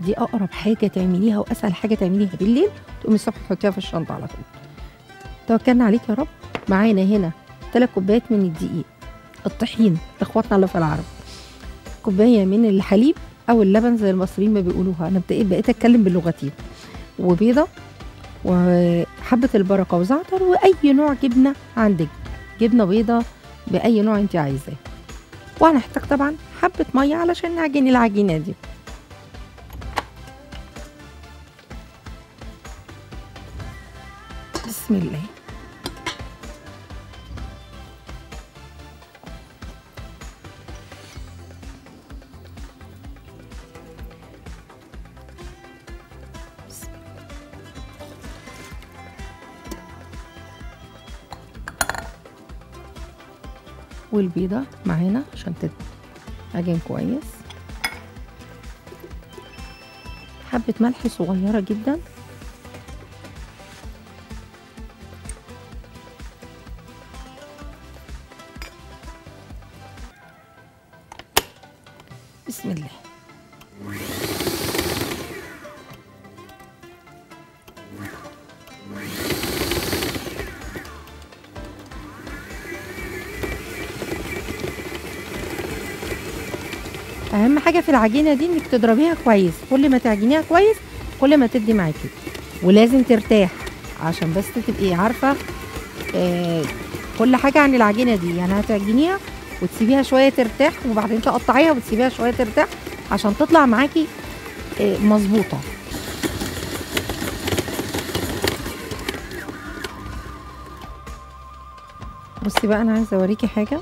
دي أقرب حاجة تعمليها وأسهل حاجة تعمليها بالليل تقومي الصبح تحطيها في الشنطة على طول. توكلنا عليك يا رب. معانا هنا ثلاث كوبايات من الدقيق. الطحين لاخواتنا اللي في العرب كوباية من الحليب أو اللبن زي المصريين ما بيقولوها. أنا بقيت أتكلم باللغتين. وبيضة وحبة البركة وزعتر وأي نوع جبنة عندك. جبنة بيضة بأي نوع انت عايزاه. وهنحتاج طبعا حبة مية علشان نعجن العجينة دي. بسم الله. والبيضة معانا عشان تتعجن كويس حبة ملح صغيرة جدا بسم الله. أهم حاجة في العجينة دي إنك تضربيها كويس. كل ما تعجنيها كويس كل ما تدي معاكي. ولازم ترتاح عشان بس تبقي عارفة آه كل حاجة عن العجينة دي. يعني هتعجنيها وتسيبيها شوية ترتاح وبعدين تقطعيها وتسيبيها شوية ترتاح عشان تطلع معاكي آه مظبوطة. بصي بقى أنا عايزة أوريكي حاجة.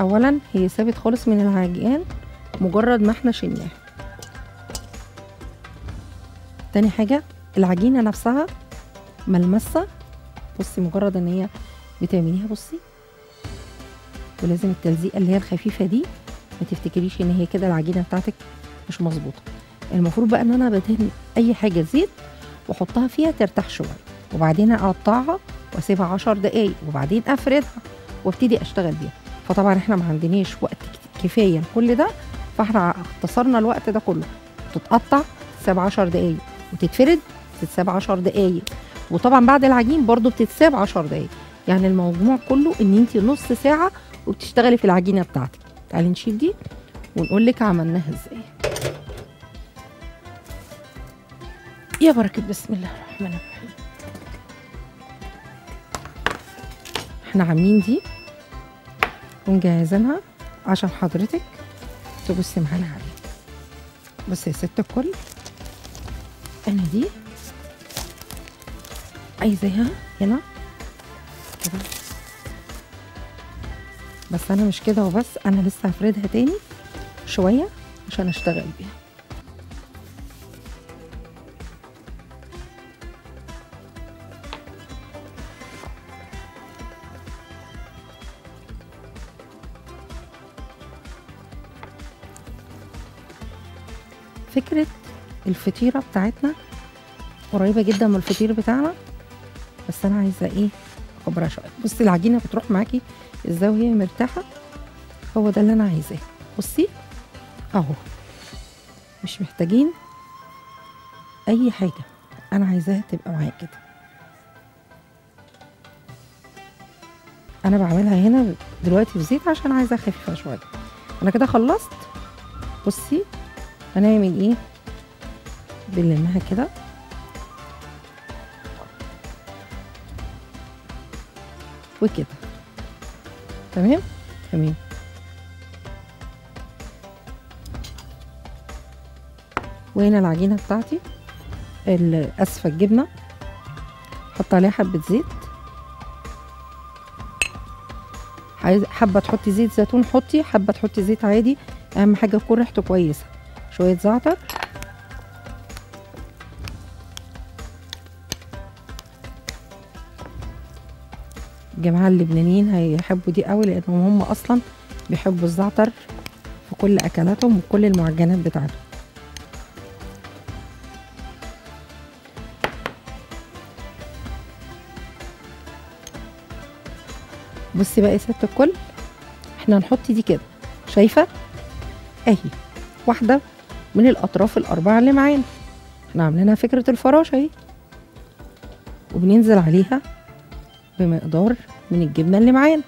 اولا هي سابت خالص من العجان مجرد ما إحنا شلناها. تاني حاجة العجينة نفسها ملمسة. بصي مجرد إن هي بتعمليها بصي. ولازم التلزيقة اللي هي الخفيفة دي ما تفتكريش إن هي كده العجينة بتاعتك مش مظبوطة. المفروض بقى إن أنا بدهن أي حاجة زيت وأحطها فيها ترتاح شوية وبعدين أقطعها وأسيبها عشر دقايق وبعدين أفردها وأبتدي أشتغل بيها. فطبعا إحنا ما عندناش وقت كفاية لكل ده فإحنا اختصرنا الوقت ده كله. تتقطع تتساب 10 دقايق وتتفرد تتساب 10 دقايق. وطبعا بعد العجين برضو بتتساب 10 دقايق. يعني الموضوع كله إن انت نص ساعة وبتشتغلي في العجينة بتاعتك. تعالي نشيل دي ونقول لك عملناها إزاي. يا بركة بسم الله الرحمن الرحيم. إحنا عاملين دي ومجهزينها عشان حضرتك تبصي معانا عليها. بصي يا ست الكل أنا دي عايزاها هنا. كده بس أنا مش كده وبس أنا لسه هفردها تاني شوية عشان أشتغل بيها. فكرة الفطيرة بتاعتنا قريبة جدا من الفطير بتاعنا بس أنا عايزة إيه؟ أكبرها شوية بصي العجينة بتروح معاكي إزاي وهي مرتاحة؟ هو ده اللي أنا عايزاه. بصي أهو. مش محتاجين أي حاجة. أنا عايزاها تبقى معايا كده. أنا بعملها هنا دلوقتي في زيت عشان عايزاها خفيفة شوية. أنا كده خلصت. بصي هنعمل إيه؟ بنلمها كده. وكده. تمام؟ تمام. وهنا العجينة بتاعتي ال- اسفه الجبنة حط عليها حبة زيت. حابة تحطي زيت زيتون حطي حابة تحطي زيت عادي. أهم حاجة تكون ريحته كويسة. شوية زعتر. الجماعه اللبنانيين هيحبوا دي قوي لأنهم هم أصلا بيحبوا الزعتر في كل أكلاتهم وكل المعجنات بتاعتهم. بصي بقى يا ست الكل إحنا هنحط دي كده شايفة؟ أهي واحدة من الأطراف الأربعة اللي معانا. إحنا عاملينها فكرة الفراشه أهي. وبننزل عليها بمقدار من الجبنة اللي معانا.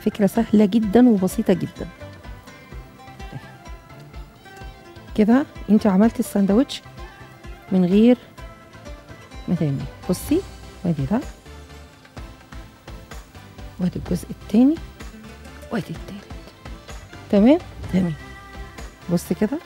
فكرة سهلة جدا وبسيطة جدا. كده انت عملتي الساندوتش من غير ما تعملي بصي وادي ده. وادي الجزء التاني. وادي التالت. تمام؟ تمام. بصي كده.